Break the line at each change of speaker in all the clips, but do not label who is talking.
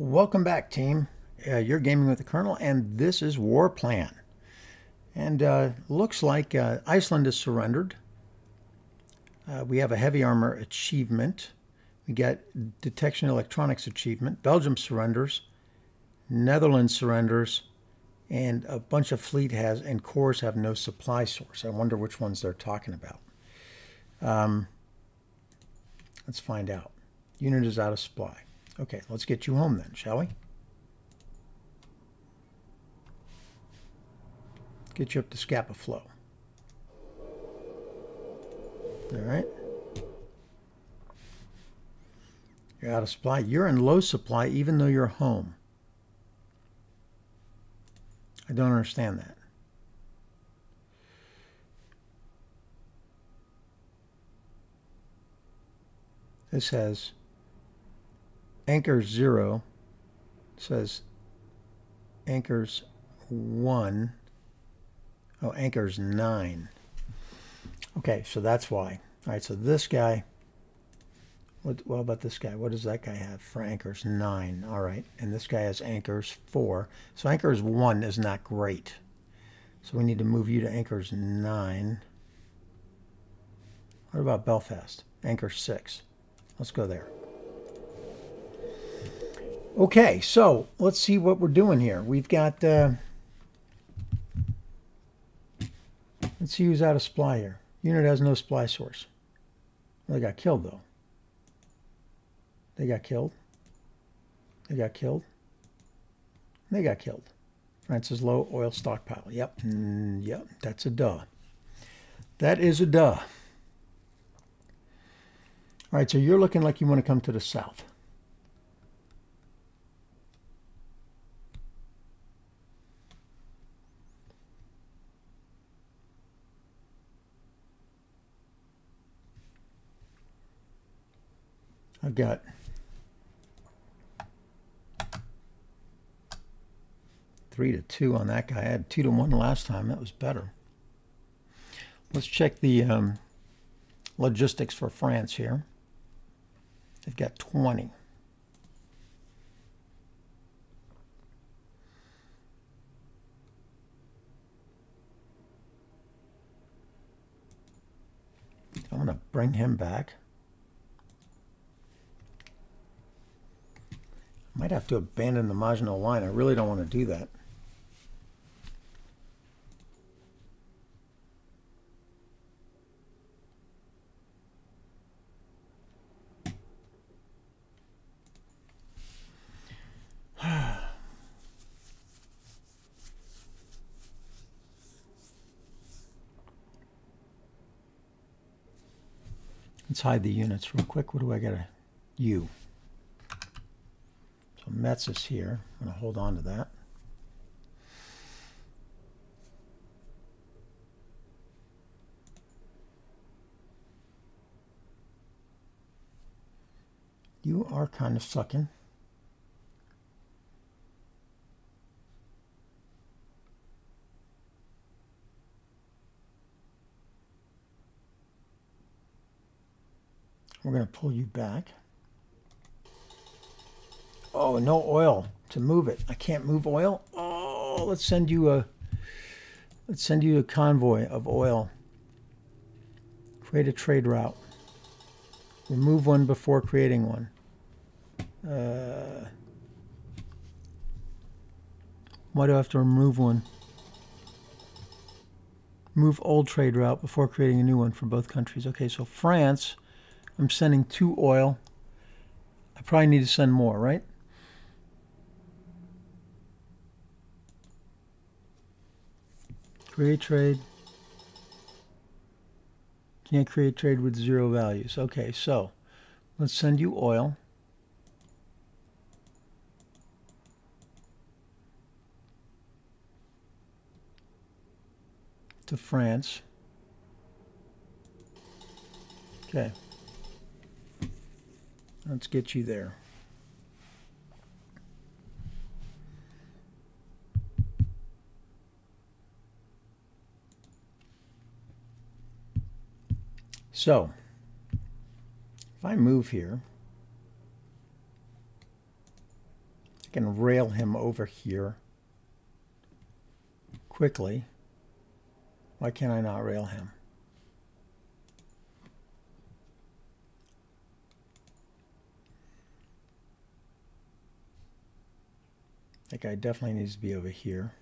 Welcome back, team. Uh, you're gaming with the Colonel, and this is WarPlan. And uh, looks like uh, Iceland is surrendered. Uh, we have a heavy armor achievement. We get detection electronics achievement. Belgium surrenders. Netherlands surrenders. And a bunch of fleet has and corps have no supply source. I wonder which ones they're talking about. Um, let's find out. Unit is out of supply. Okay, let's get you home then, shall we? Get you up to Scapa Flow. All right. You're out of supply. You're in low supply even though you're home. I don't understand that. This says anchor 0 says anchors 1 oh anchors 9 okay so that's why. All right so this guy what well about this guy? What does that guy have for anchors 9 all right and this guy has anchors 4 so anchors 1 is not great. So we need to move you to anchors 9 what about Belfast? Anchor 6 let's go there Okay, so let's see what we're doing here. We've got, uh, let's see who's out of supply here. Unit has no supply source. Well, they got killed, though. They got killed. They got killed. They got killed. France's low oil stockpile. Yep. Mm, yep. That's a duh. That is a duh. All right, so you're looking like you want to come to the south. I've got three to two on that guy. I had two to one last time. That was better. Let's check the um, logistics for France here. They've got 20. I'm going to bring him back. Might have to abandon the Maginot Line. I really don't want to do that. Let's hide the units real quick. What do I got to... You. So Metz is here. I'm going to hold on to that. You are kind of sucking. We're going to pull you back. Oh, no oil to move it. I can't move oil. Oh, let's send you a let's send you a convoy of oil. Create a trade route. Remove one before creating one. Uh, why do I have to remove one? Move old trade route before creating a new one for both countries. Okay, so France, I'm sending two oil. I probably need to send more, right? Create trade. Can't create trade with zero values. Okay, so let's send you oil. To France. Okay. Let's get you there. So, if I move here, I can rail him over here quickly. Why can't I not rail him? That guy definitely needs to be over here.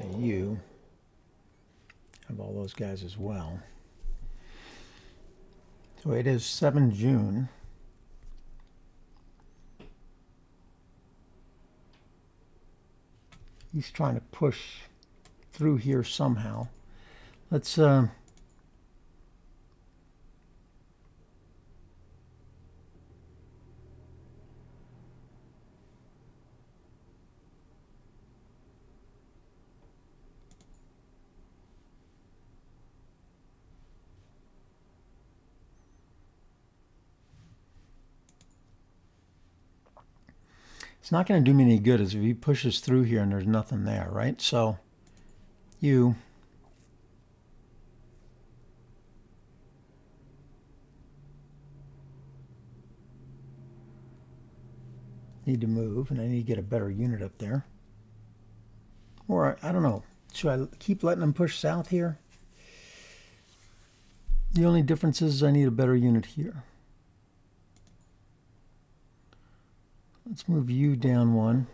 And you have all those guys as well. So it is 7 June. He's trying to push through here somehow. Let's uh, It's not going to do me any good as if he pushes through here and there's nothing there, right? So you need to move and I need to get a better unit up there. Or I don't know. Should I keep letting them push south here? The only difference is I need a better unit here. Let's move you down one.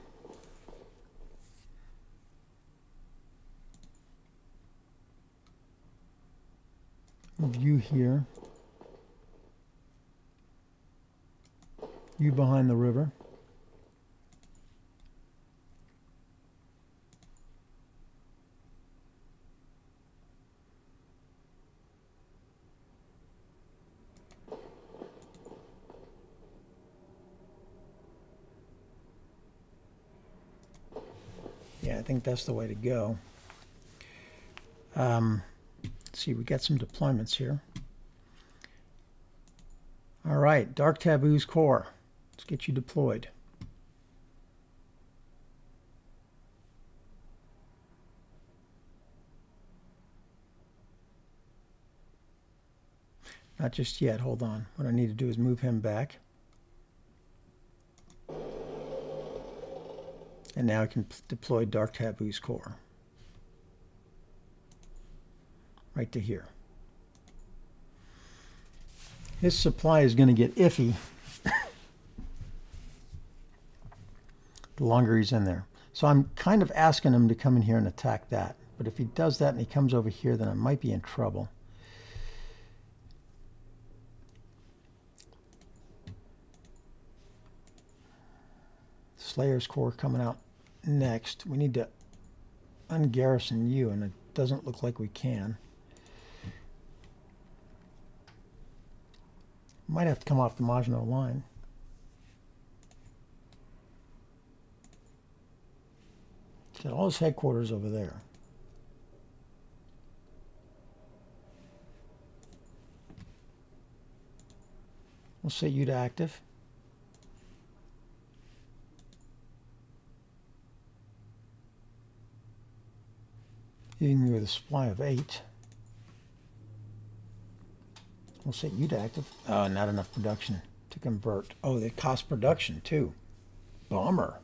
Move you here. You behind the river. Think that's the way to go. Um, see, we got some deployments here. All right, Dark Taboos corps. Let's get you deployed. Not just yet, hold on. What I need to do is move him back. And now I can deploy Dark Taboos corps. Right to here. His supply is going to get iffy the longer he's in there. So I'm kind of asking him to come in here and attack that. But if he does that and he comes over here, then I might be in trouble. Slayer's corps coming out next. We need to ungarrison you, and it doesn't look like we can. Might have to come off the Maginot line. Got all his headquarters over there. We'll set you to active. You with a supply of eight. We'll set you to active. Oh, uh, not enough production to convert. Oh, they cost production too. Bummer.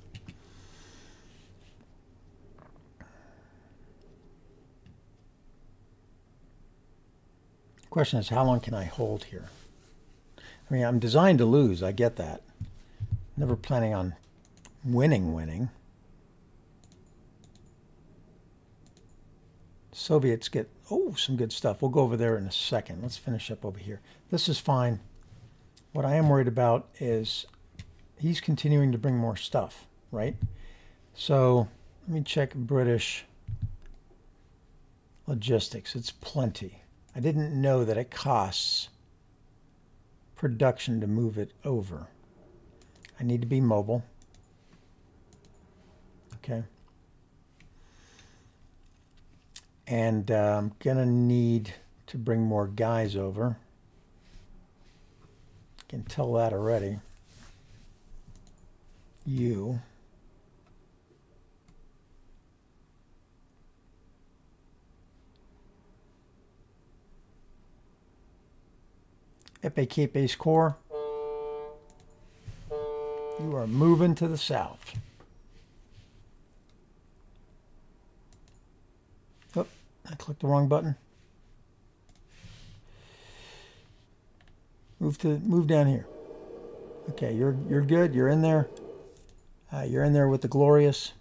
Question is, how long can I hold here? I mean, I'm designed to lose. I get that. Never planning on winning, winning. Soviets get, oh, some good stuff. We'll go over there in a second. Let's finish up over here. This is fine. What I am worried about is he's continuing to bring more stuff, right? So let me check British logistics. It's plenty. I didn't know that it costs production to move it over. I need to be mobile. Okay. And uh, I'm going to need to bring more guys over. can tell that already. You. Epee Base Corps. You are moving to the south. Oh, I clicked the wrong button. Move to move down here. Okay, you're you're good. You're in there. Uh, you're in there with the glorious.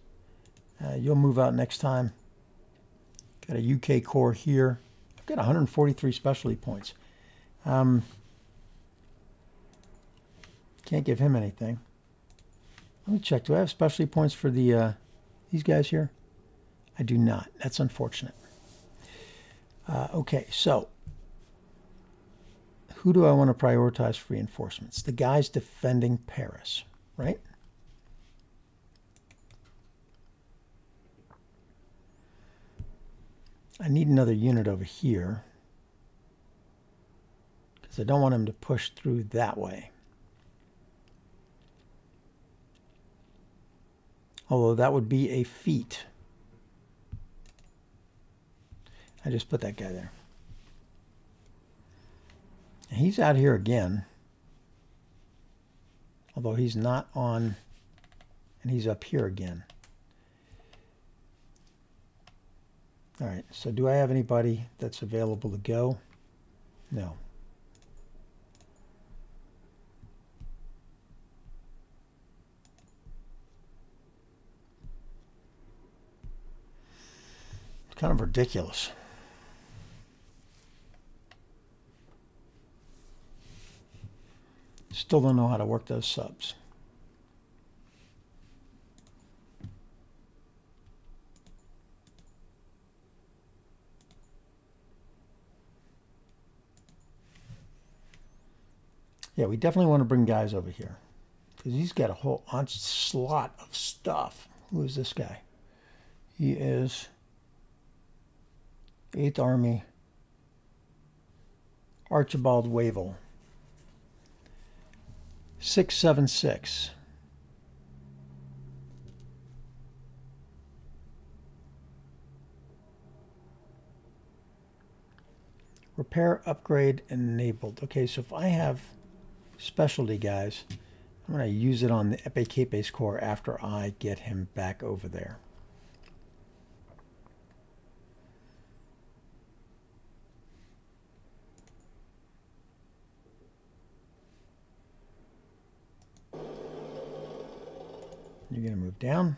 Uh, you'll move out next time. Got a UK corps here. I've got 143 specialty points. Um, can't give him anything. Let me check. Do I have specialty points for the uh, these guys here? I do not. That's unfortunate. Uh, okay, so who do I want to prioritize for reinforcements? The guys defending Paris, right? I need another unit over here because I don't want him to push through that way. although that would be a feat. I just put that guy there. He's out here again, although he's not on, and he's up here again. All right, so do I have anybody that's available to go? No. It's kind of ridiculous. Still don't know how to work those subs. Yeah, we definitely want to bring guys over here because he's got a whole slot of stuff. Who is this guy? He is 8th Army, Archibald Wavell. 676. Repair, upgrade, enabled. Okay, so if I have specialty guys, I'm going to use it on the Epee Base Corps after I get him back over there. You're going to move down.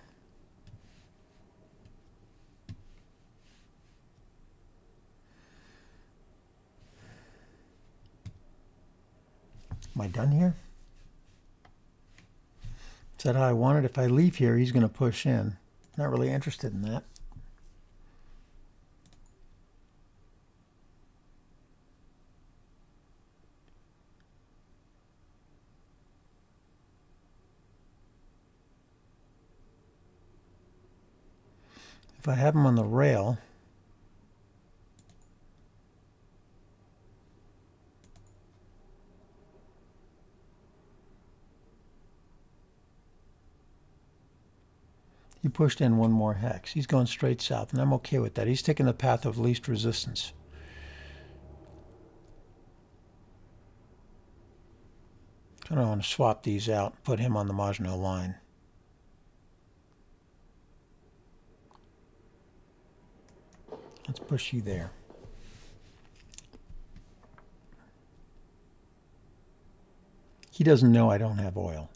Am I done here? Is that how I want it? If I leave here, he's going to push in. Not really interested in that. If I have them on the rail, He pushed in one more hex. He's going straight south, and I'm okay with that. He's taking the path of least resistance. I don't want to swap these out, put him on the Maginot line. Let's push you there. He doesn't know I don't have oil.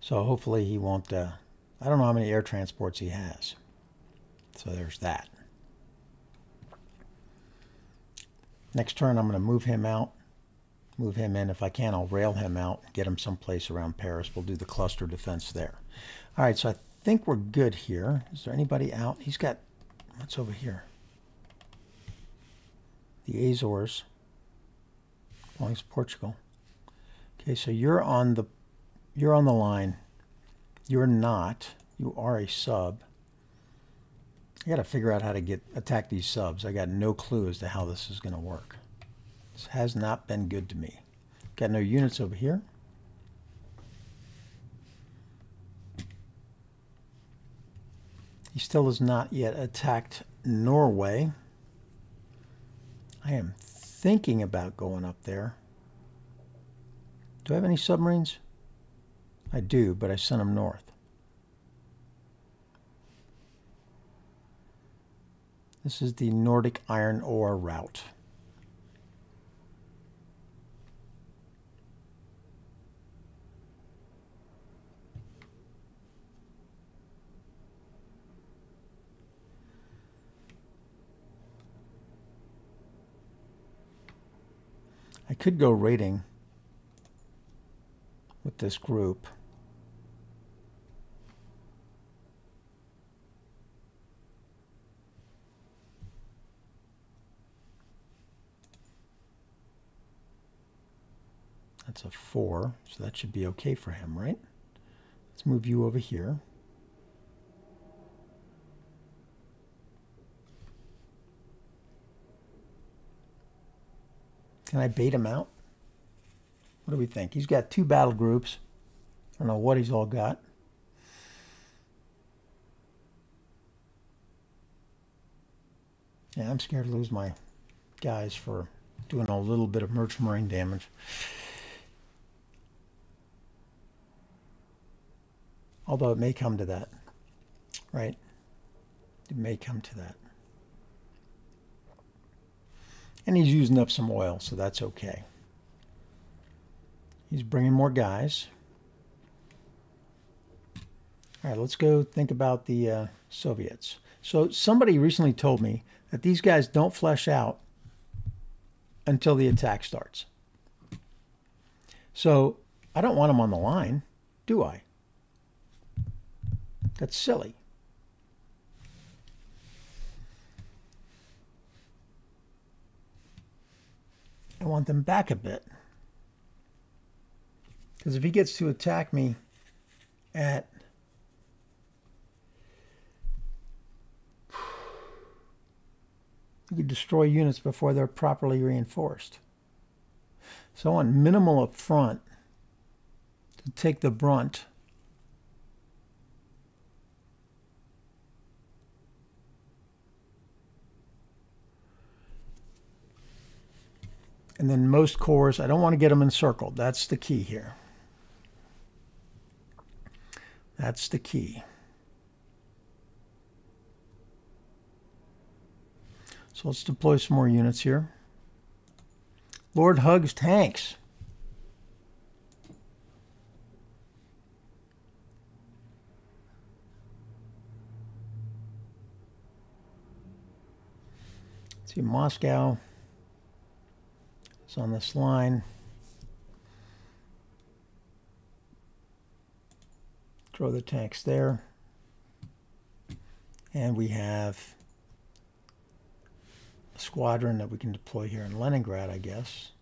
So hopefully he won't, uh, I don't know how many air transports he has. So there's that. Next turn I'm going to move him out, move him in. If I can, I'll rail him out, get him someplace around Paris. We'll do the cluster defense there. All right, so I think we're good here. Is there anybody out? He's got What's over here? The Azores belongs Portugal. Okay, so you're on the you're on the line. You're not. You are a sub. I got to figure out how to get attack these subs. I got no clue as to how this is going to work. This has not been good to me. Got no units over here. He still has not yet attacked Norway. I am thinking about going up there. Do I have any submarines? I do, but I sent them north. This is the Nordic iron ore route. I could go rating with this group. That's a four, so that should be okay for him, right? Let's move you over here. Can I bait him out? What do we think? He's got two battle groups. I don't know what he's all got. Yeah, I'm scared to lose my guys for doing a little bit of merchant marine damage. Although it may come to that, right? It may come to that. And he's using up some oil, so that's okay. He's bringing more guys. All right, let's go think about the uh, Soviets. So somebody recently told me that these guys don't flesh out until the attack starts. So I don't want them on the line, do I? That's silly. Want them back a bit. Because if he gets to attack me at you could destroy units before they're properly reinforced. So I want minimal up front to take the brunt And then most corps. I don't want to get them encircled. That's the key here. That's the key. So let's deploy some more units here. Lord hugs tanks. See, Moscow is on this line. Throw the tanks there. And we have a squadron that we can deploy here in Leningrad, I guess.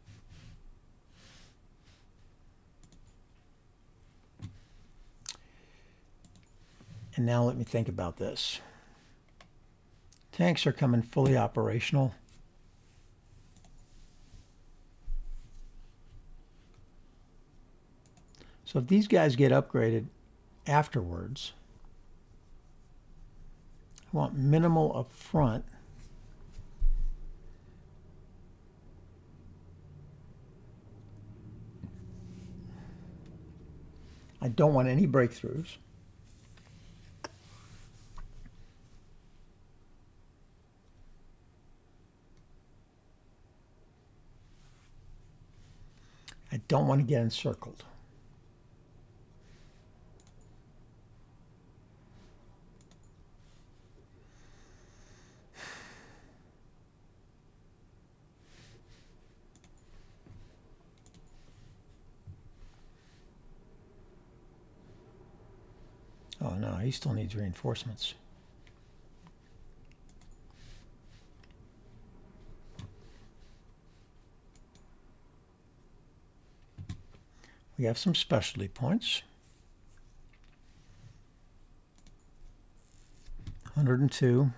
And now let me think about this. Tanks are coming fully operational. So if these guys get upgraded afterwards, I want minimal up front. I don't want any breakthroughs. I don't want to get encircled. Oh no, he still needs reinforcements. We have some specialty points. 102.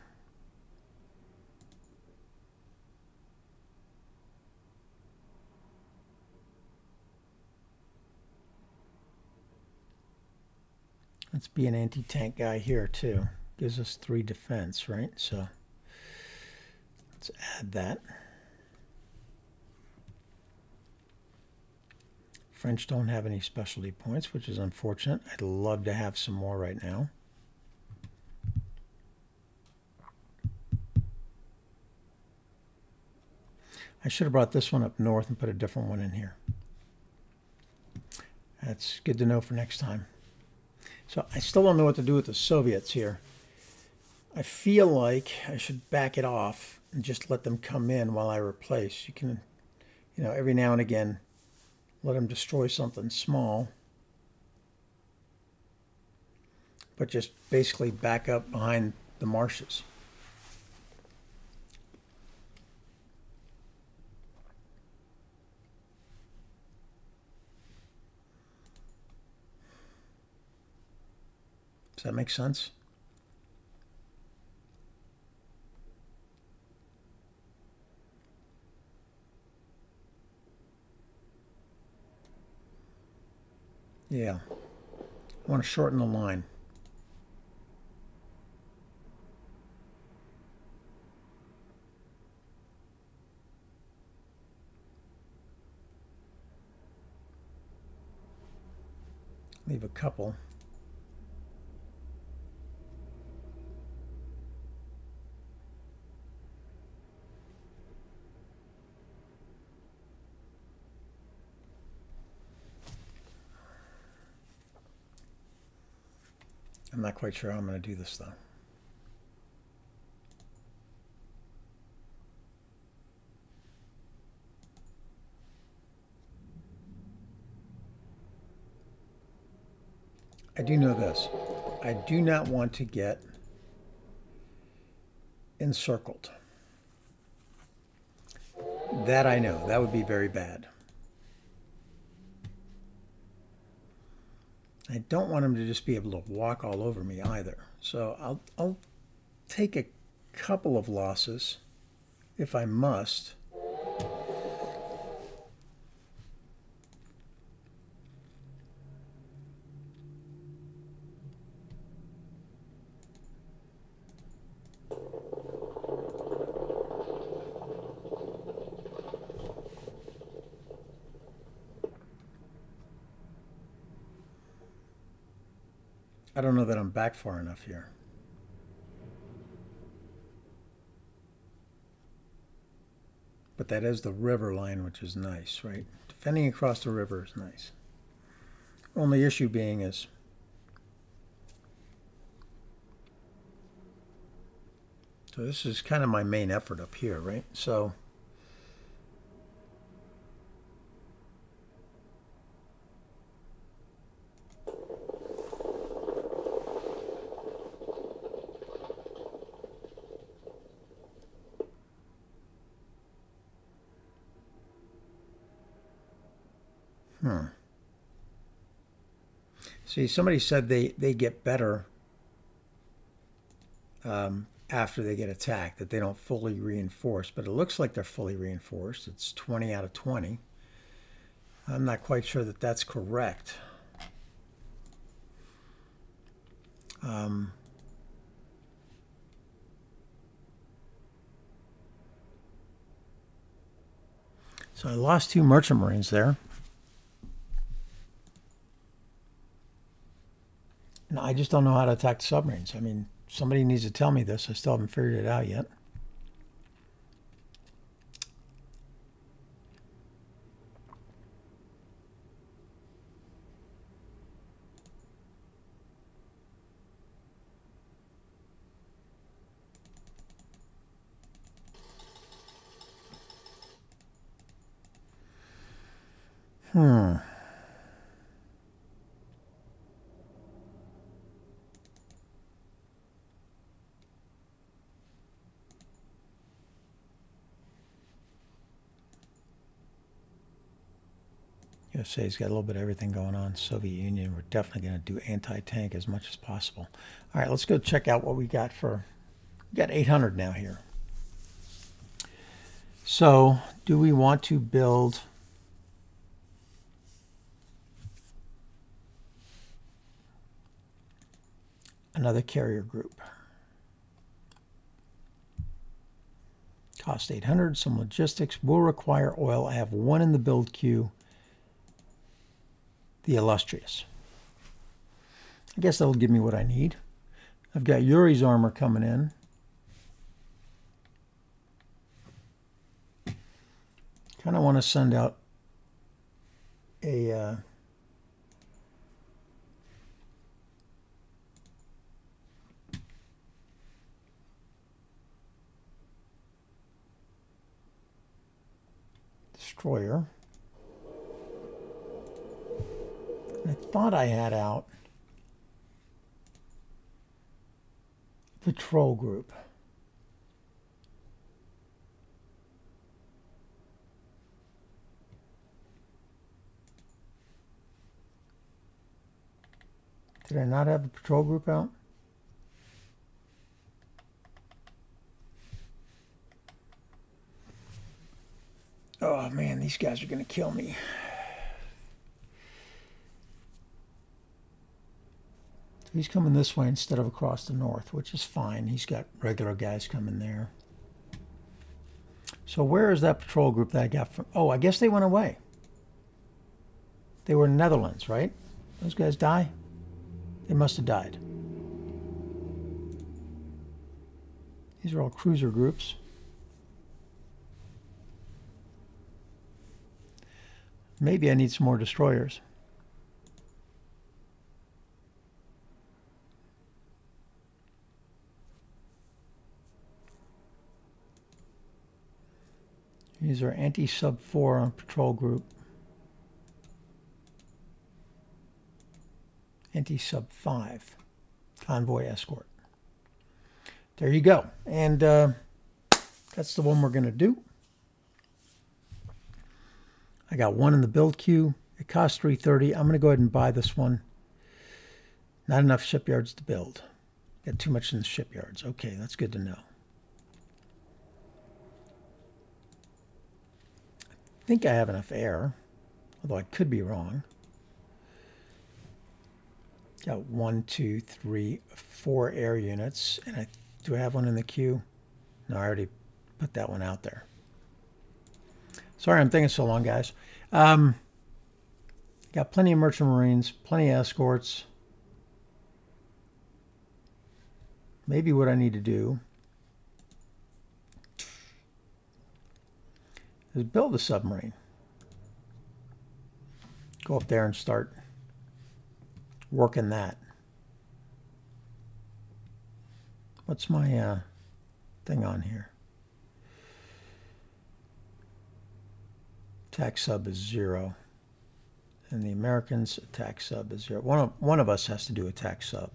Let's be an anti-tank guy here too. Gives us three defense, right? So let's add that. French don't have any specialty points, which is unfortunate. I'd love to have some more right now. I should have brought this one up north and put a different one in here. That's good to know for next time. So I still don't know what to do with the Soviets here. I feel like I should back it off and just let them come in while I replace. You can, you know, every now and again, let them destroy something small. But just basically back up behind the marshes. Does that make sense? Yeah. I want to shorten the line. Leave a couple. I'm not quite sure how I'm going to do this though. I do know this. I do not want to get encircled. That I know. That would be very bad. I don't want him to just be able to walk all over me either. So I'll, I'll take a couple of losses if I must. Back far enough here. But that is the river line, which is nice, right? Defending across the river is nice. Only issue being is So this is kind of my main effort up here, right? So Hmm. See, somebody said they, they get better um, after they get attacked, that they don't fully reinforce, but it looks like they're fully reinforced. It's 20 out of 20. I'm not quite sure that that's correct. Um, so I lost two merchant marines there. I just don't know how to attack submarines. I mean, somebody needs to tell me this. I still haven't figured it out yet. Hmm. USA's got a little bit of everything going on. Soviet Union, we're definitely going to do anti-tank as much as possible. All right, let's go check out what we got for, we got 800 now here. So do we want to build another carrier group. Cost 800, some logistics, will require oil. I have one in the build queue, the Illustrious. I guess that'll give me what I need. I've got Yuri's armor coming in. Kind of want to send out a uh, destroyer. I thought I had out patrol group. Did I not have the patrol group out? Oh man, these guys are going to kill me. He's coming this way instead of across the north, which is fine. He's got regular guys coming there. So where is that patrol group that I got from? Oh, I guess they went away. They were in Netherlands, right? Those guys die? They must have died. These are all cruiser groups. Maybe I need some more destroyers. These are anti-sub 4 on patrol group. Anti-sub 5 convoy escort. There you go. And uh, that's the one we're going to do. I got one in the build queue. It costs 330. I'm going to go ahead and buy this one. Not enough shipyards to build. Got too much in the shipyards. Okay, that's good to know. I think I have enough air, although I could be wrong. Got one, two, three, four air units. And I do I have one in the queue? No, I already put that one out there. Sorry I'm thinking so long, guys. Um, got plenty of merchant marines, plenty of escorts. Maybe what I need to do is build a submarine. Go up there and start working that. What's my uh, thing on here? Attack sub is zero. And the Americans attack sub is zero. One of, one of us has to do attack sub.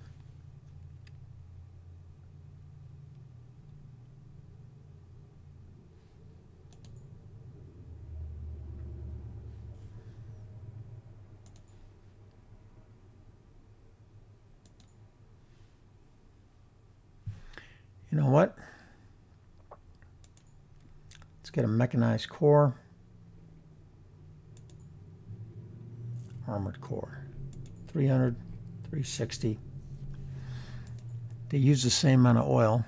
You know what? Let's get a mechanized corps. Armored corps. 300, 360. They use the same amount of oil.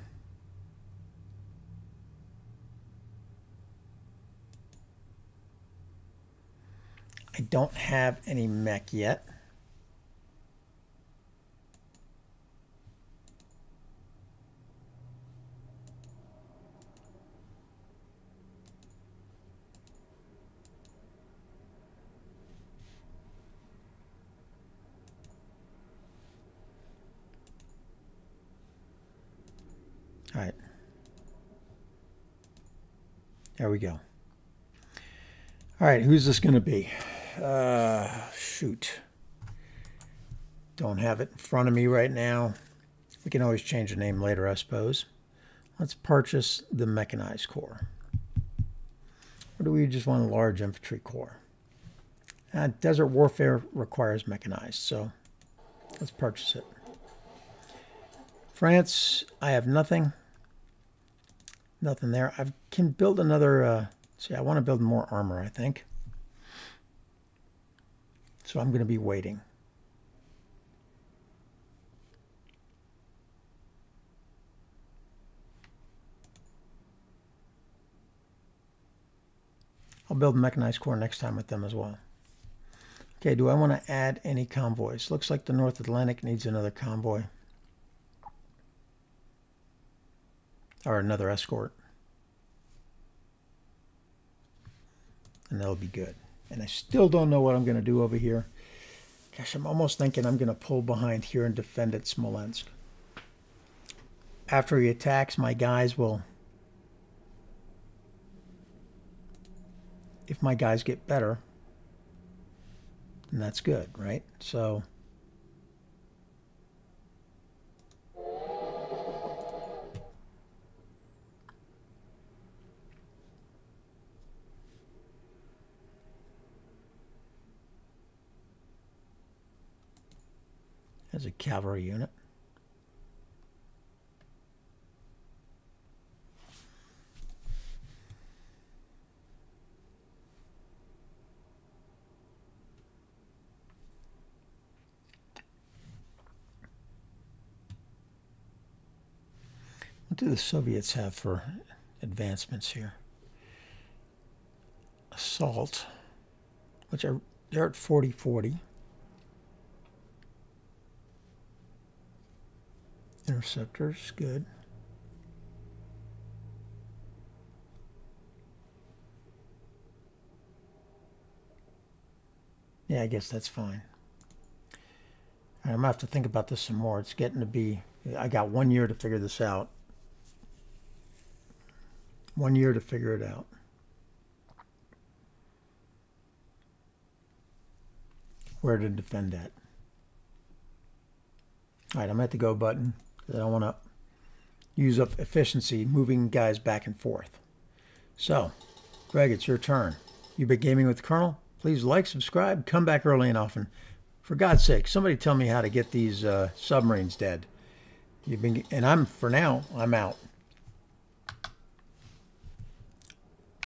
I don't have any mech yet. All right. There we go. All right, who's this going to be? Uh, shoot. Don't have it in front of me right now. We can always change the name later, I suppose. Let's purchase the mechanized corps. Or do we just want a large infantry corps? Uh, desert warfare requires mechanized, so let's purchase it. France, I have nothing. Nothing there. I can build another... Uh, see, I want to build more armor, I think. So I'm going to be waiting. I'll build mechanized corps next time with them as well. Okay, do I want to add any convoys? Looks like the North Atlantic needs another convoy. Or another escort. And that'll be good. And I still don't know what I'm going to do over here. Gosh, I'm almost thinking I'm going to pull behind here and defend at Smolensk. After he attacks, my guys will... If my guys get better, and that's good, right? So as a cavalry unit. What do the Soviets have for advancements here? Assault, which are they're at 40-40. Interceptors, good. Yeah, I guess that's fine. I'm going to have to think about this some more. It's getting to be, I got one year to figure this out. One year to figure it out. Where to defend that. All right, I'm at the go button. I don't want to use up efficiency moving guys back and forth. So, Greg, it's your turn. You've been gaming with the Colonel. Please like, subscribe, come back early and often. For God's sake, somebody tell me how to get these uh, submarines dead. You've been, and I'm for now. I'm out.